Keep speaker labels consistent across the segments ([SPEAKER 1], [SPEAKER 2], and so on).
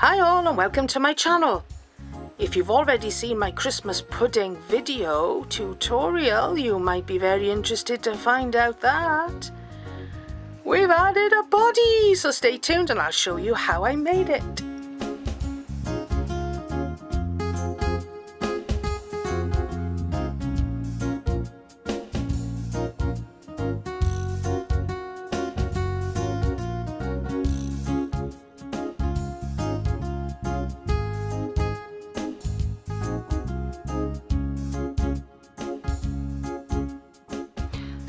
[SPEAKER 1] Hi all and welcome to my channel. If you've already seen my Christmas pudding video tutorial, you might be very interested to find out that we've added a body, so stay tuned and I'll show you how I made it.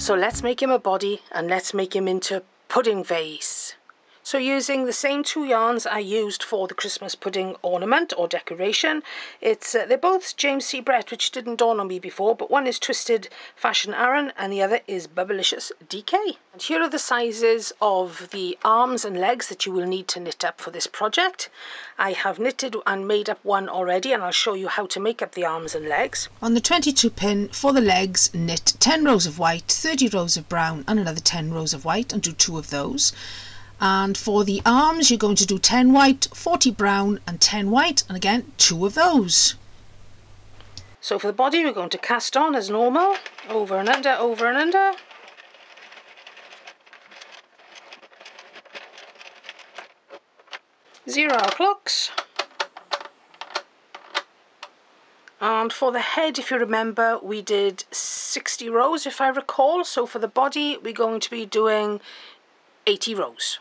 [SPEAKER 1] So let's make him a body and let's make him into a pudding face. So using the same two yarns I used for the Christmas pudding ornament or decoration, it's uh, they're both James C. Brett, which didn't dawn on me before, but one is Twisted Fashion Aran and the other is Bubblicious DK. And here are the sizes of the arms and legs that you will need to knit up for this project. I have knitted and made up one already and I'll show you how to make up the arms and legs.
[SPEAKER 2] On the 22 pin for the legs, knit 10 rows of white, 30 rows of brown and another 10 rows of white and do two of those and for the arms you're going to do 10 white 40 brown and 10 white. And again two of those.
[SPEAKER 1] So for the body we're going to cast on as normal. Over and under over and under. Zero clocks. And for the head if you remember we did 60 rows if I recall. So for the body we're going to be doing 80 rows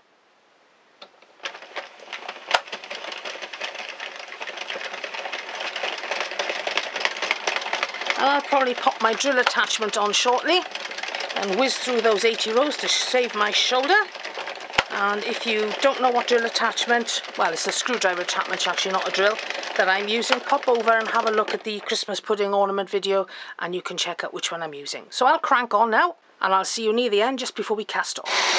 [SPEAKER 1] I'll probably pop my drill attachment on shortly and whiz through those 80 rows to save my shoulder. And if you don't know what drill attachment, well, it's a screwdriver attachment, actually not a drill, that I'm using, pop over and have a look at the Christmas pudding ornament video and you can check out which one I'm using. So I'll crank on now and I'll see you near the end just before we cast off.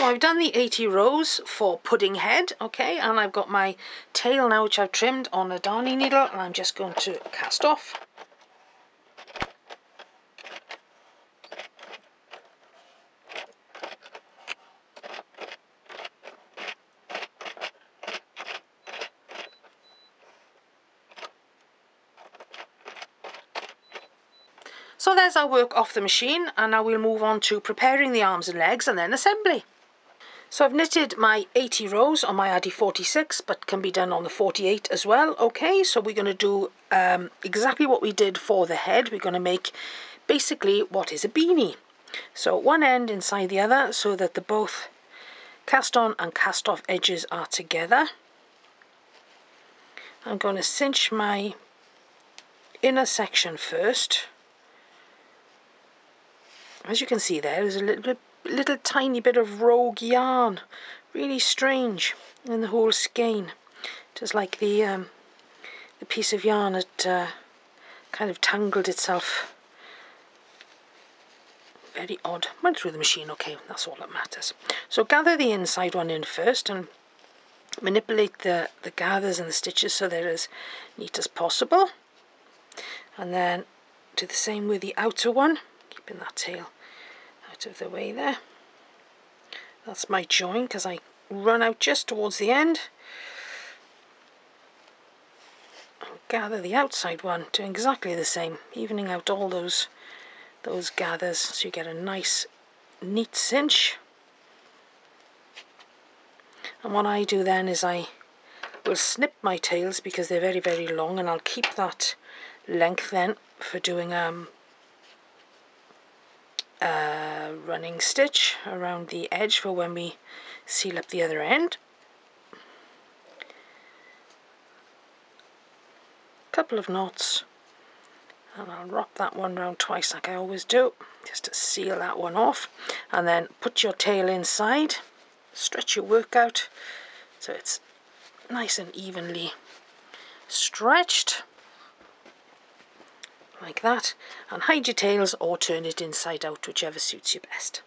[SPEAKER 1] So I've done the 80 rows for pudding head, okay, and I've got my tail now which I've trimmed on a darning needle and I'm just going to cast off. So there's our work off the machine and now we'll move on to preparing the arms and legs and then assembly. So I've knitted my 80 rows on my Addi 46, but can be done on the 48 as well. Okay, so we're going to do um, exactly what we did for the head. We're going to make basically what is a beanie. So one end inside the other so that the both cast on and cast off edges are together. I'm going to cinch my inner section first. As you can see there, there's a little bit little tiny bit of rogue yarn. Really strange in the whole skein. Just like the um, the piece of yarn had uh, kind of tangled itself. Very odd. Went through the machine okay, that's all that matters. So gather the inside one in first and manipulate the, the gathers and the stitches so they're as neat as possible. And then do the same with the outer one, keeping that tail out of the way there. That's my join because I run out just towards the end. I'll gather the outside one, doing exactly the same, evening out all those those gathers so you get a nice neat cinch. And what I do then is I will snip my tails because they're very very long and I'll keep that length then for doing um, a running stitch around the edge for when we seal up the other end. couple of knots. And I'll wrap that one round twice like I always do just to seal that one off. And then put your tail inside stretch your work out so it's nice and evenly stretched like that and hide your tails or turn it inside out whichever suits you best.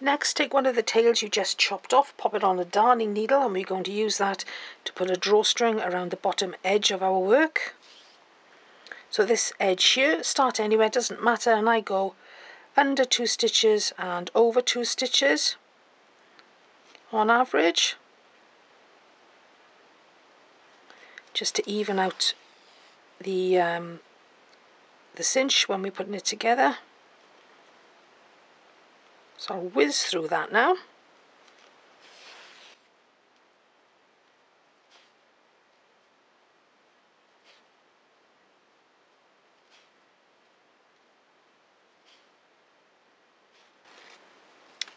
[SPEAKER 1] Next take one of the tails you just chopped off, pop it on a darning needle and we're going to use that to put a drawstring around the bottom edge of our work. So this edge here, start anywhere, doesn't matter and I go under two stitches and over two stitches on average just to even out the um, the cinch when we're putting it together. So I'll whiz through that now.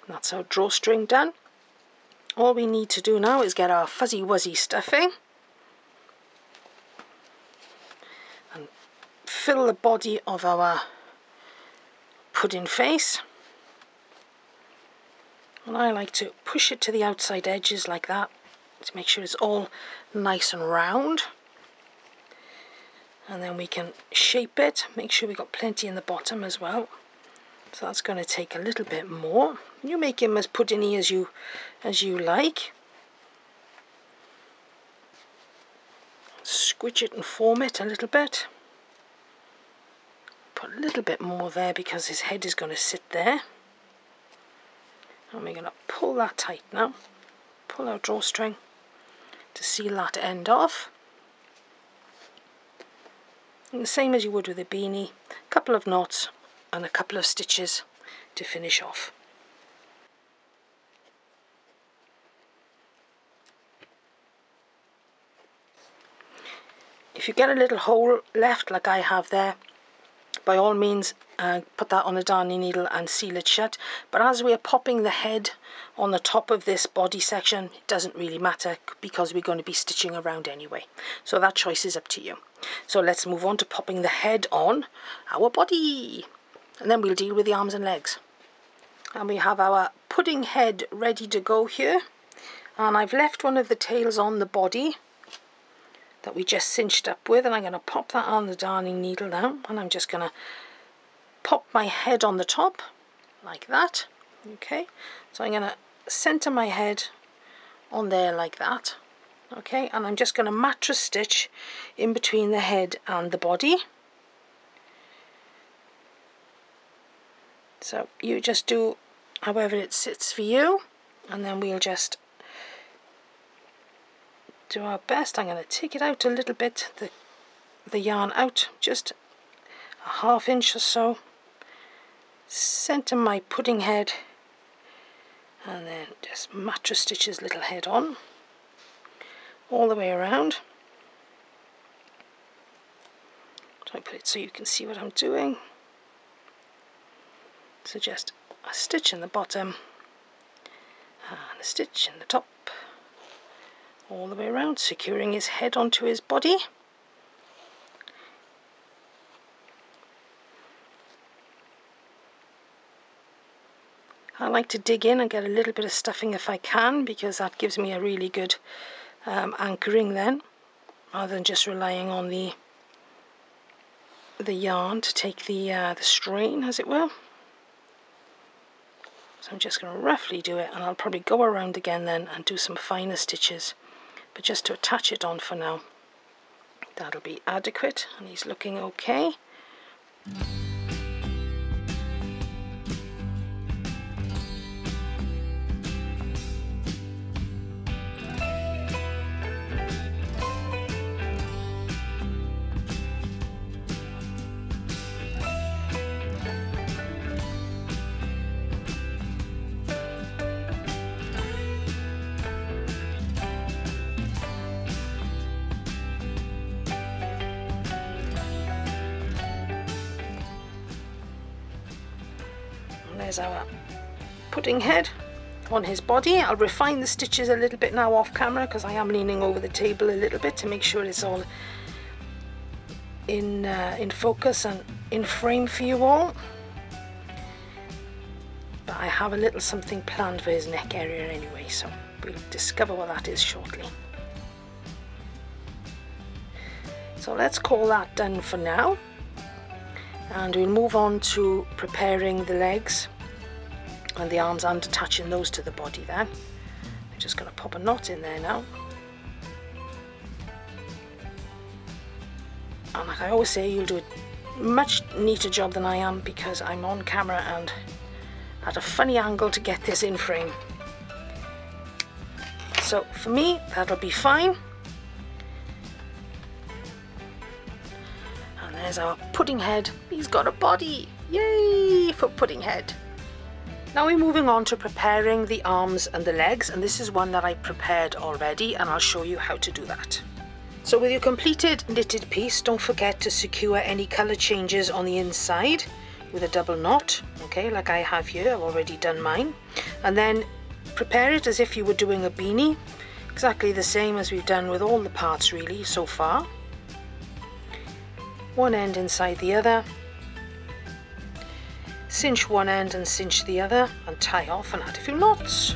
[SPEAKER 1] That's our drawstring done. All we need to do now is get our fuzzy wuzzy stuffing. Fill the body of our pudding face. And I like to push it to the outside edges like that to make sure it's all nice and round. And then we can shape it. Make sure we've got plenty in the bottom as well. So that's going to take a little bit more. You make him as puddingy as you as you like. Squidge it and form it a little bit put a little bit more there because his head is going to sit there. And we're going to pull that tight now. Pull our drawstring to seal that end off. And the same as you would with a beanie a couple of knots and a couple of stitches to finish off. If you get a little hole left like I have there by all means uh, put that on a darning needle and seal it shut. But as we are popping the head on the top of this body section it doesn't really matter because we're going to be stitching around anyway. So that choice is up to you. So let's move on to popping the head on our body. And then we'll deal with the arms and legs. And we have our pudding head ready to go here. And I've left one of the tails on the body that we just cinched up with and I'm going to pop that on the darning needle now and I'm just going to pop my head on the top like that okay? So I'm going to center my head on there like that okay? And I'm just going to mattress stitch in between the head and the body. So you just do however it sits for you and then we'll just do our best. I'm going to take it out a little bit, the, the yarn out just a half inch or so. Center my pudding head and then just mattress stitches little head on all the way around. Try put it so you can see what I'm doing. So just a stitch in the bottom and a stitch in the top all the way around, securing his head onto his body. I like to dig in and get a little bit of stuffing if I can because that gives me a really good um, anchoring then rather than just relying on the the yarn to take the uh, the strain as it were. So I'm just going to roughly do it and I'll probably go around again then and do some finer stitches but just to attach it on for now. That'll be adequate and he's looking okay there's our pudding head on his body. I'll refine the stitches a little bit now off camera because I am leaning over the table a little bit to make sure it's all in, uh, in focus and in frame for you all. But I have a little something planned for his neck area anyway, so we'll discover what that is shortly. So let's call that done for now. and we'll move on to preparing the legs and the arms and attaching those to the body then. I'm just going to pop a knot in there now. And like I always say, you'll do a much neater job than I am because I'm on camera and at a funny angle to get this in frame. So for me, that'll be fine. And there's our pudding head. He's got a body. Yay for pudding head. Now we're moving on to preparing the arms and the legs and this is one that I prepared already and I'll show you how to do that. So with your completed knitted piece, don't forget to secure any colour changes on the inside with a double knot, okay, like I have here, I've already done mine. And then prepare it as if you were doing a beanie, exactly the same as we've done with all the parts really so far. One end inside the other, cinch one end and cinch the other and tie off and add a few knots.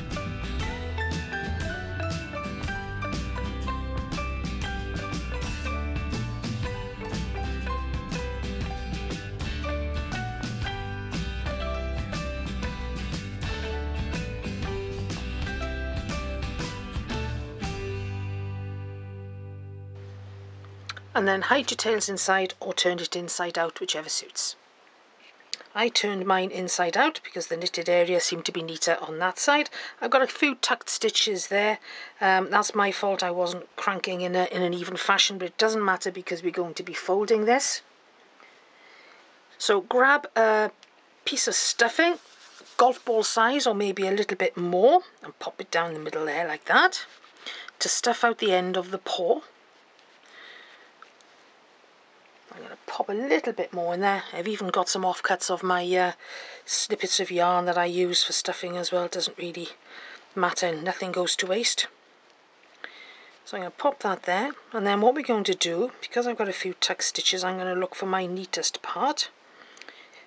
[SPEAKER 1] and then hide your tails inside or turn it inside out whichever suits. I turned mine inside out because the knitted area seemed to be neater on that side. I've got a few tucked stitches there. Um, that's my fault. I wasn't cranking in, a, in an even fashion, but it doesn't matter because we're going to be folding this. So grab a piece of stuffing, golf ball size or maybe a little bit more, and pop it down the middle there like that to stuff out the end of the paw. I'm going to pop a little bit more in there. I've even got some offcuts of my uh, snippets of yarn that I use for stuffing as well. It doesn't really matter, nothing goes to waste. So I'm going to pop that there. And then what we're going to do, because I've got a few tuck stitches, I'm going to look for my neatest part.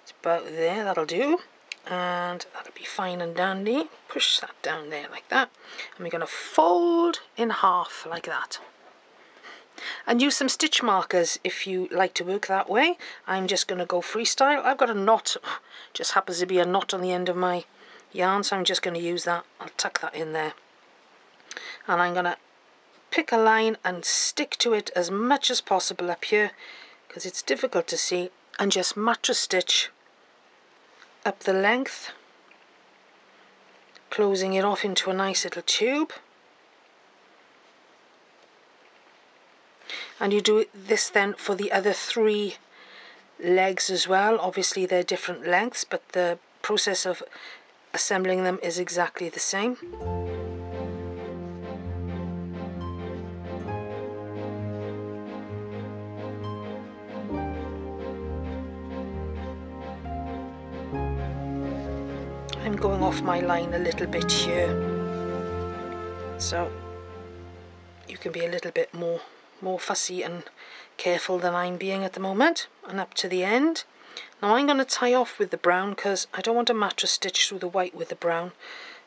[SPEAKER 1] It's about there, that'll do. And that'll be fine and dandy. Push that down there like that. And we're going to fold in half like that and use some stitch markers if you like to work that way. I'm just going to go freestyle. I've got a knot, just happens to be a knot on the end of my yarn, so I'm just going to use that. I'll tuck that in there. And I'm going to pick a line and stick to it as much as possible up here because it's difficult to see and just mattress stitch up the length closing it off into a nice little tube and you do this then for the other three legs as well. Obviously they're different lengths but the process of assembling them is exactly the same. I'm going off my line a little bit here. So you can be a little bit more more fussy and careful than I'm being at the moment and up to the end. Now I'm going to tie off with the brown because I don't want a mattress stitch through the white with the brown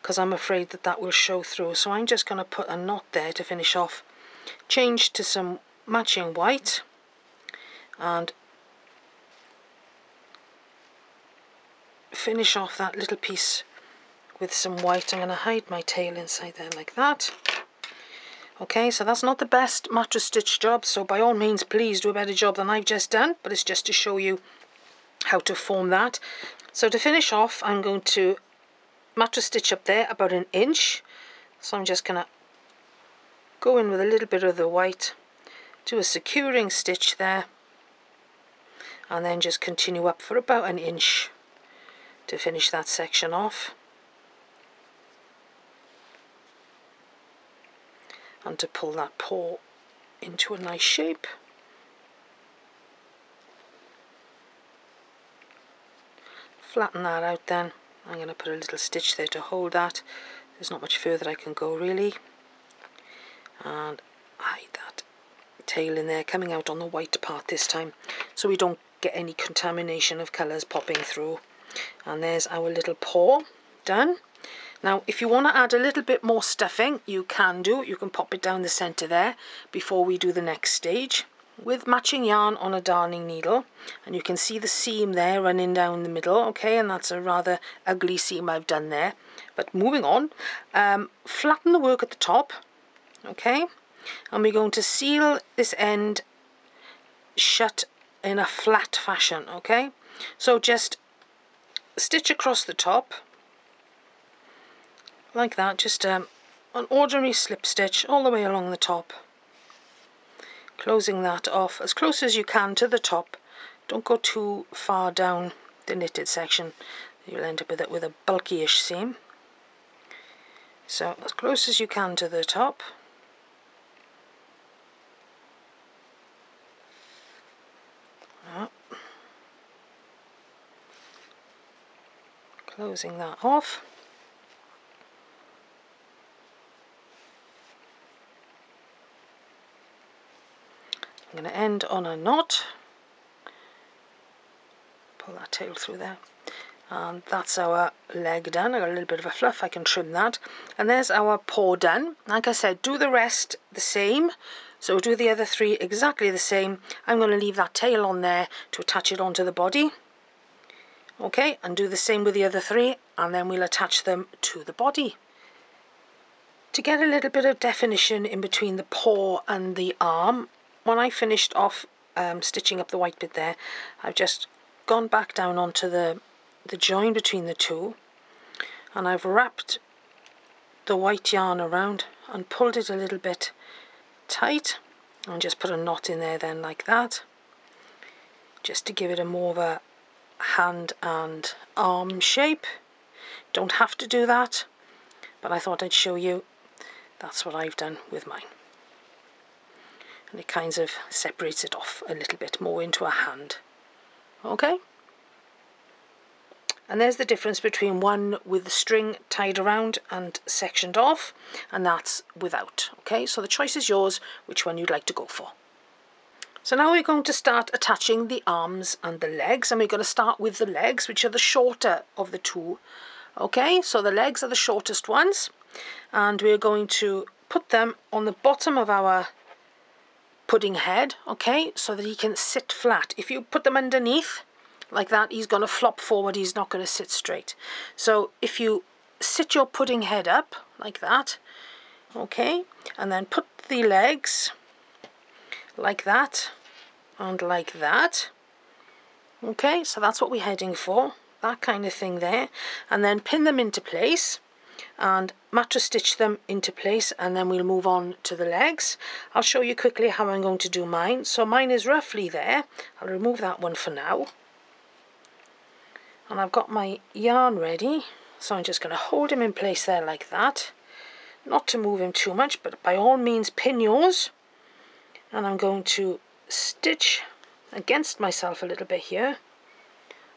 [SPEAKER 1] because I'm afraid that that will show through. So I'm just going to put a knot there to finish off. Change to some matching white and finish off that little piece with some white. I'm going to hide my tail inside there like that. Okay, so that's not the best mattress stitch job, so by all means please do a better job than I've just done, but it's just to show you how to form that. So to finish off, I'm going to mattress stitch up there about an inch. So I'm just going to go in with a little bit of the white, do a securing stitch there, and then just continue up for about an inch to finish that section off. And to pull that paw into a nice shape. Flatten that out then. I'm going to put a little stitch there to hold that. There's not much further I can go really. And hide that tail in there coming out on the white part this time so we don't get any contamination of colours popping through. And there's our little paw done. Now, if you want to add a little bit more stuffing, you can do. You can pop it down the centre there before we do the next stage. with matching yarn on a darning needle. And you can see the seam there running down the middle okay? And that's a rather ugly seam I've done there. But moving on um, flatten the work at the top okay? And we're going to seal this end shut in a flat fashion okay? So just stitch across the top like that just um, an ordinary slip stitch all the way along the top. Closing that off as close as you can to the top. Don't go too far down the knitted section. You'll end up with it with a bulky-ish seam. So as close as you can to the top. Closing that off Going to end on a knot pull that tail through there. And that's our leg done. I got a little bit of a fluff. I can trim that. And there's our paw done. Like I said do the rest the same. So do the other three exactly the same. I'm going to leave that tail on there to attach it onto the body. Okay and do the same with the other three and then we'll attach them to the body. To get a little bit of definition in between the paw and the arm when I finished off um, stitching up the white bit there, I've just gone back down onto the, the join between the two and I've wrapped the white yarn around and pulled it a little bit tight and just put a knot in there then like that just to give it a more of a hand and arm shape. Don't have to do that but I thought I'd show you. That's what I've done with mine and it kind of separates it off a little bit more into a hand. Okay? And there's the difference between one with the string tied around and sectioned off and that's without. Okay? So the choice is yours which one you'd like to go for. So now we're going to start attaching the arms and the legs and we're going to start with the legs which are the shorter of the two. Okay? So the legs are the shortest ones and we're going to put them on the bottom of our pudding head, okay, so that he can sit flat. If you put them underneath like that, he's going to flop forward, he's not going to sit straight. So if you sit your pudding head up like that, okay, and then put the legs like that and like that, okay, so that's what we're heading for, that kind of thing there, and then pin them into place and mattress stitch them into place and then we'll move on to the legs. I'll show you quickly how I'm going to do mine. So mine is roughly there. I'll remove that one for now. And I've got my yarn ready. So I'm just going to hold him in place there like that. Not to move him too much, but by all means pin yours. And I'm going to stitch against myself a little bit here.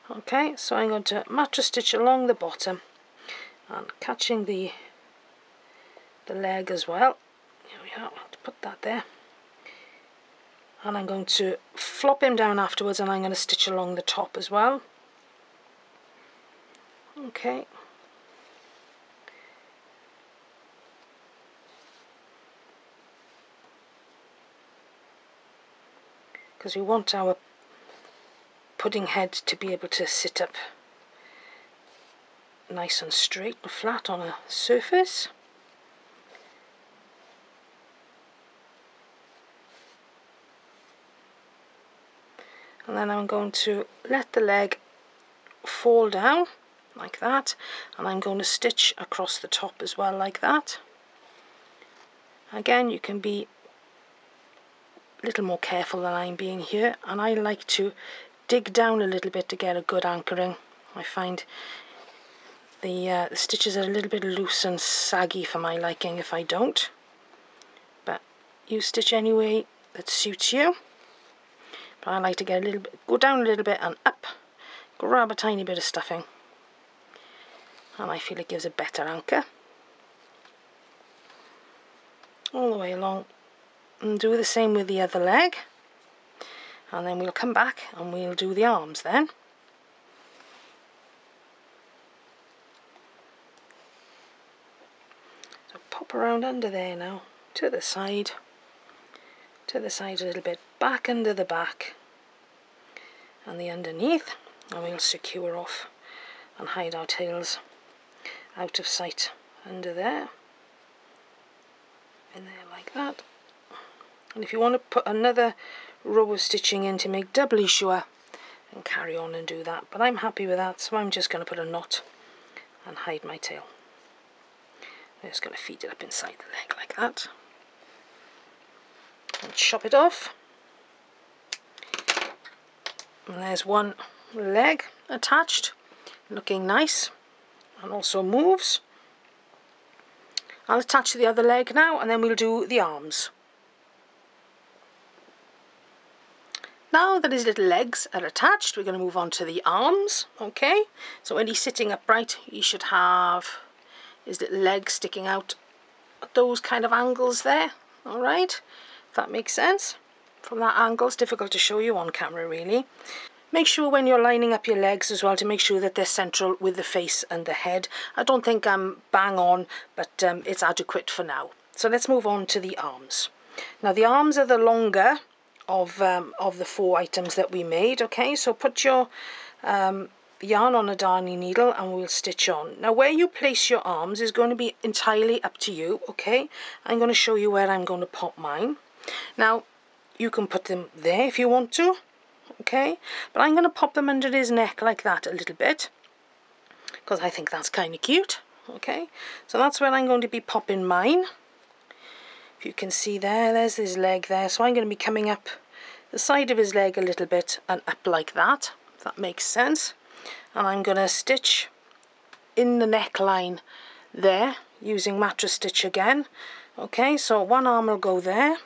[SPEAKER 1] Okay, so I'm going to mattress stitch along the bottom and catching the the leg as well. Here we are put that there. And I'm going to flop him down afterwards and I'm going to stitch along the top as well. Okay. Because we want our pudding head to be able to sit up nice and straight and flat on a surface. And then I'm going to let the leg fall down like that and I'm going to stitch across the top as well like that. Again you can be a little more careful than I'm being here and I like to dig down a little bit to get a good anchoring. I find the, uh, the stitches are a little bit loose and saggy for my liking if I don't. But you stitch any way that suits you. But I like to get a little bit, go down a little bit and up. Grab a tiny bit of stuffing. And I feel it gives a better anchor. All the way along. And do the same with the other leg. And then we'll come back and we'll do the arms then. Around under there now to the side. To the side a little bit back under the back. And the underneath and we'll secure off and hide our tails out of sight under there. In there like that. And if you want to put another row of stitching in to make doubly sure and carry on and do that. But I'm happy with that so I'm just going to put a knot and hide my tail I'm just going to feed it up inside the leg like that. And chop it off. And there's one leg attached looking nice and also moves. I'll attach the other leg now and then we'll do the arms. Now that his little legs are attached, we're going to move on to the arms, okay? So when he's sitting upright, he should have his little legs sticking out at those kind of angles there, all right? If that makes sense. From that angle, it's difficult to show you on camera, really. Make sure when you're lining up your legs as well to make sure that they're central with the face and the head. I don't think I'm bang on, but um, it's adequate for now. So let's move on to the arms. Now the arms are the longer of um, of the four items that we made okay so put your um, yarn on a darning needle and we'll stitch on. Now where you place your arms is going to be entirely up to you okay? I'm going to show you where I'm going to pop mine. Now you can put them there if you want to okay? But I'm going to pop them under his neck like that a little bit because I think that's kind of cute okay? So that's where I'm going to be popping mine. If you can see there there's his leg there. So I'm going to be coming up the side of his leg a little bit and up like that if that makes sense and I'm going to stitch in the neckline there using mattress stitch again. Okay so one arm will go there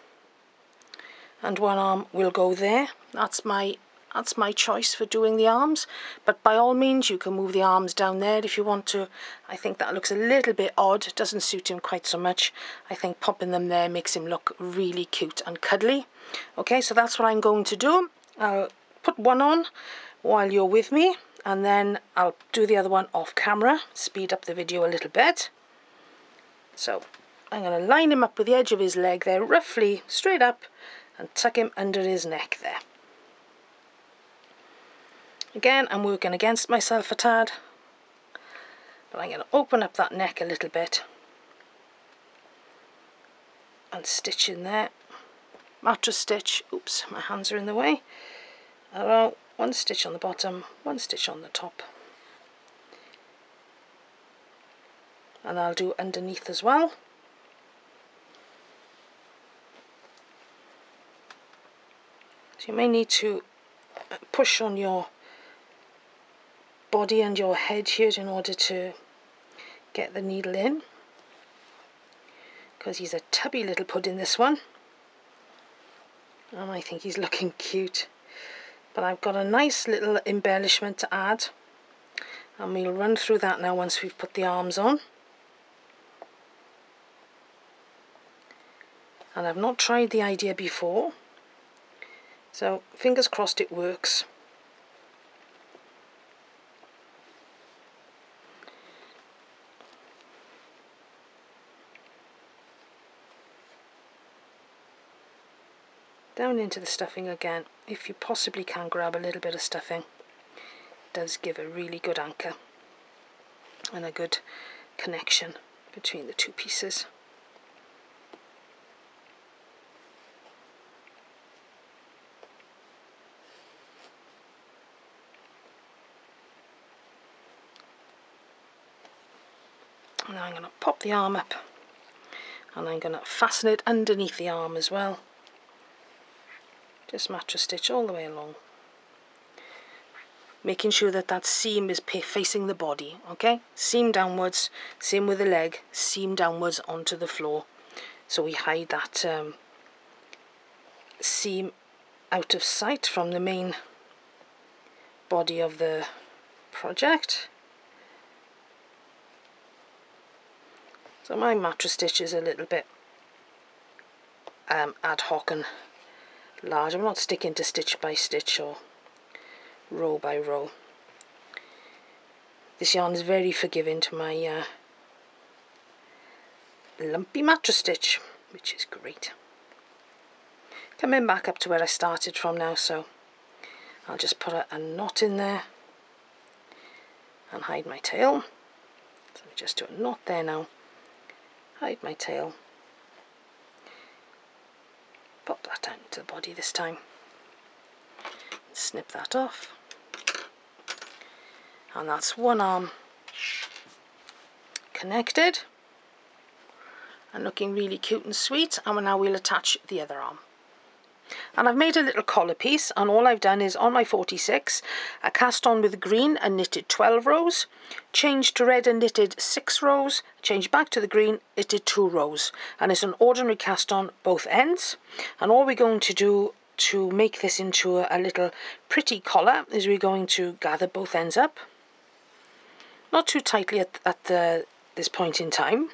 [SPEAKER 1] and one arm will go there. That's my that's my choice for doing the arms but by all means you can move the arms down there if you want to. I think that looks a little bit odd it doesn't suit him quite so much. I think popping them there makes him look really cute and cuddly. Okay so that's what I'm going to do. I'll put one on while you're with me and then I'll do the other one off camera speed up the video a little bit so I'm going to line him up with the edge of his leg there roughly straight up and tuck him under his neck there Again, I'm working against myself a tad, but I'm going to open up that neck a little bit and stitch in there. Mattress stitch, oops, my hands are in the way. About one stitch on the bottom, one stitch on the top. And I'll do underneath as well. So you may need to push on your body and your head here in order to get the needle in because he's a tubby little pudding this one and I think he's looking cute but I've got a nice little embellishment to add. And we'll run through that now once we've put the arms on. And I've not tried the idea before. So fingers crossed it works down into the stuffing again. If you possibly can grab a little bit of stuffing it does give a really good anchor and a good connection between the two pieces. Now I'm going to pop the arm up and I'm going to fasten it underneath the arm as well just mattress stitch all the way along. Making sure that that seam is facing the body okay? Seam downwards same with the leg seam downwards onto the floor. So we hide that um, seam out of sight from the main body of the project. So my mattress stitch is a little bit um, ad hoc and large. I'm not sticking to stitch by stitch or row by row. This yarn is very forgiving to my uh, lumpy mattress stitch, which is great. coming back up to where I started from now so I'll just put a, a knot in there and hide my tail so just do a knot there now hide my tail pop that to the body this time. Snip that off. And that's one arm connected. And looking really cute and sweet. And now we'll attach the other arm and I've made a little collar piece and all I've done is on my 46 I cast on with green and knitted 12 rows changed to red and knitted 6 rows changed back to the green knitted 2 rows. And it's an ordinary cast on both ends. And all we're going to do to make this into a, a little pretty collar is we're going to gather both ends up. Not too tightly at, at the, this point in time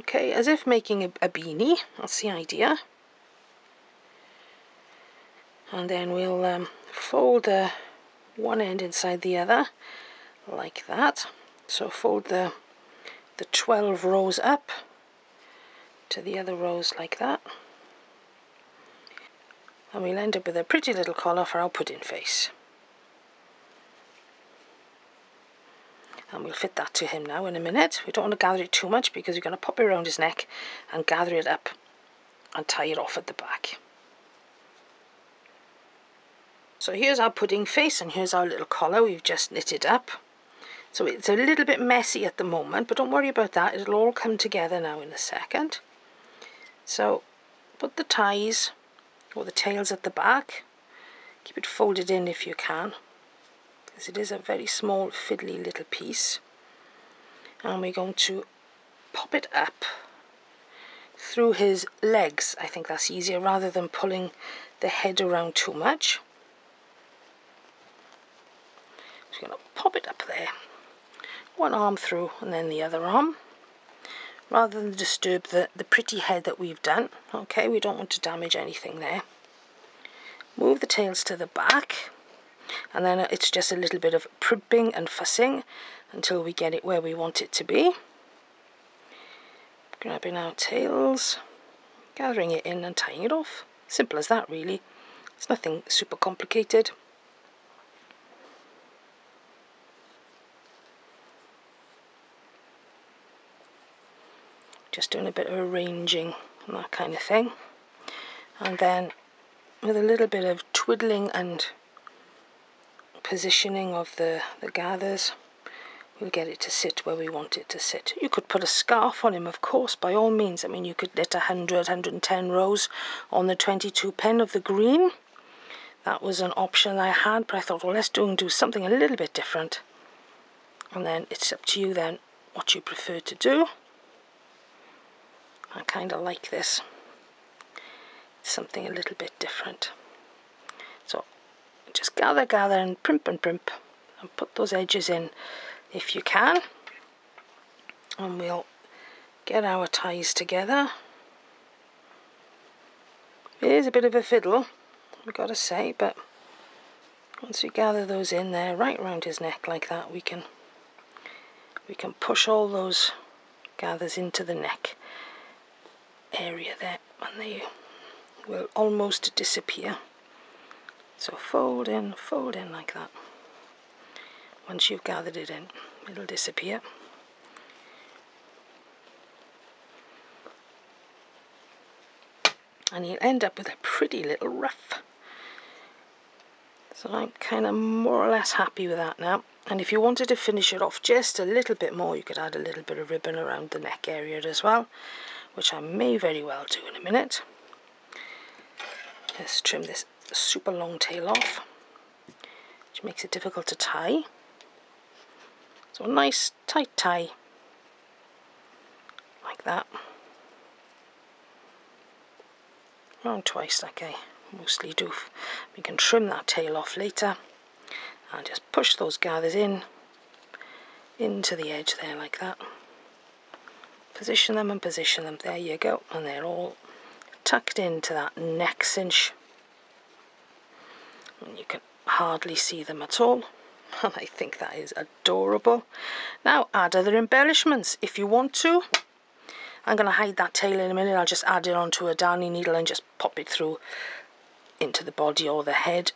[SPEAKER 1] Okay, as if making a, a beanie, that's the idea. And then we'll um, fold the one end inside the other, like that. So fold the, the 12 rows up to the other rows like that. And we'll end up with a pretty little collar for our pudding face. And we'll fit that to him now in a minute. We don't want to gather it too much because we're going to pop it around his neck and gather it up and tie it off at the back. So here's our pudding face and here's our little collar we've just knitted up. So it's a little bit messy at the moment, but don't worry about that. It'll all come together now in a second. So put the ties or the tails at the back. Keep it folded in if you can it is a very small fiddly little piece. And we're going to pop it up through his legs. I think that's easier rather than pulling the head around too much. Just going to pop it up there. One arm through and then the other arm. Rather than disturb the, the pretty head that we've done. Okay we don't want to damage anything there. Move the tails to the back and then it's just a little bit of primping and fussing until we get it where we want it to be. Grabbing our tails, gathering it in and tying it off. Simple as that really. It's nothing super complicated. Just doing a bit of arranging and that kind of thing. And then with a little bit of twiddling and positioning of the, the gathers we'll get it to sit where we want it to sit. You could put a scarf on him, of course, by all means. I mean, you could knit 100, 110 rows on the 22 pin of the green. That was an option I had, but I thought, well, let's do do something a little bit different. And then it's up to you then what you prefer to do. I kind of like this. Something a little bit different just gather, gather and primp and primp and put those edges in if you can. And we'll get our ties together. It is a bit of a fiddle, we've got to say, but once we gather those in there, right round his neck like that, we can we can push all those gathers into the neck area there, and they will almost disappear. So fold in, fold in like that. Once you've gathered it in, it'll disappear. And you'll end up with a pretty little ruff. So I'm kind of more or less happy with that now. And if you wanted to finish it off just a little bit more, you could add a little bit of ribbon around the neck area as well, which I may very well do in a minute. Let's trim this super long tail off, which makes it difficult to tie. So a nice tight tie, like that. Around twice like I mostly do. We can trim that tail off later and just push those gathers in into the edge there like that. Position them and position them. There you go. And they're all tucked into that neck cinch and you can hardly see them at all and I think that is adorable now add other embellishments if you want to I'm going to hide that tail in a minute. I'll just add it onto a darning needle and just pop it through into the body or the head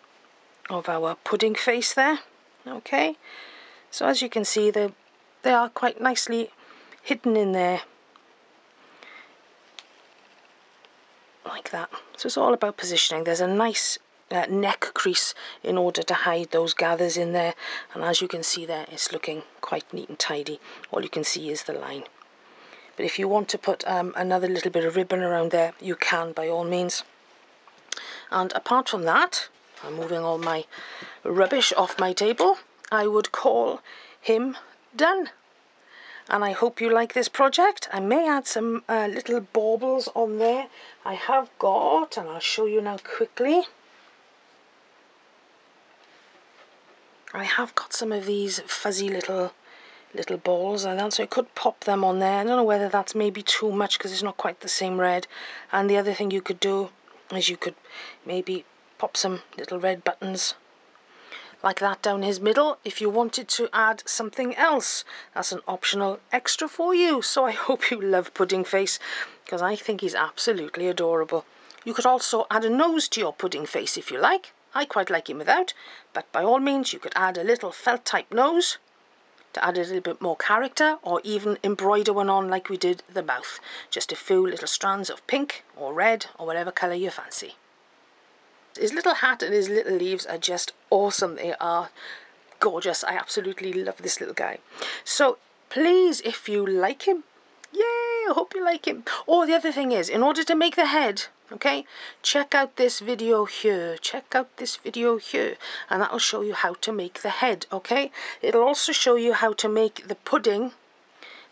[SPEAKER 1] of our pudding face there. Okay, so as you can see, they they are quite nicely hidden in there. Like that. So it's all about positioning. There's a nice uh, neck crease in order to hide those gathers in there and as you can see there it's looking quite neat and tidy all you can see is the line but if you want to put um, another little bit of ribbon around there you can by all means and apart from that I'm moving all my rubbish off my table I would call him done and I hope you like this project. I may add some uh, little baubles on there. I have got, and I'll show you now quickly. I have got some of these fuzzy little little balls and so I could pop them on there. I don't know whether that's maybe too much because it's not quite the same red. And the other thing you could do is you could maybe pop some little red buttons like that down his middle if you wanted to add something else. That's an optional extra for you. So I hope you love pudding face because I think he's absolutely adorable. You could also add a nose to your pudding face if you like I quite like him without, but by all means you could add a little felt type nose to add a little bit more character or even embroider one on like we did the mouth. Just a few little strands of pink or red or whatever colour you fancy. His little hat and his little leaves are just awesome. They are gorgeous. I absolutely love this little guy. So please, if you like him, yay, I hope you like him. Or oh, the other thing is, in order to make the head, okay? Check out this video here. Check out this video here. And that'll show you how to make the head okay? It'll also show you how to make the pudding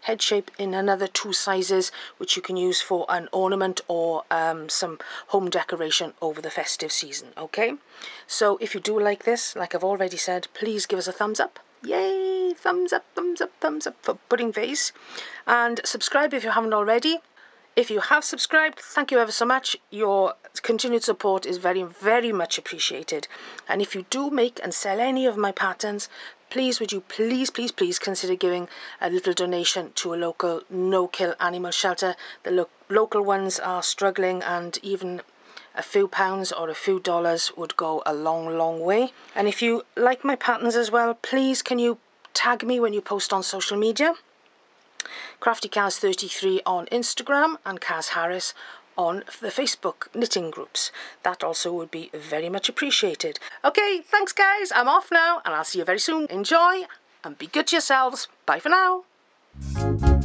[SPEAKER 1] head shape in another two sizes which you can use for an ornament or um, some home decoration over the festive season okay? So if you do like this like I've already said please give us a thumbs up. Yay! Thumbs up thumbs up thumbs up for pudding face. And subscribe if you haven't already if you have subscribed, thank you ever so much. Your continued support is very, very much appreciated. And if you do make and sell any of my patterns, please would you please please please consider giving a little donation to a local no-kill animal shelter the lo local ones are struggling and even a few pounds or a few dollars would go a long long way and if you like my patterns as well please can you tag me when you post on social media Crafty Caz 33 on Instagram and Caz Harris on the Facebook knitting groups. That also would be very much appreciated. Okay, thanks guys. I'm off now and I'll see you very soon. Enjoy and be good to yourselves. Bye for now.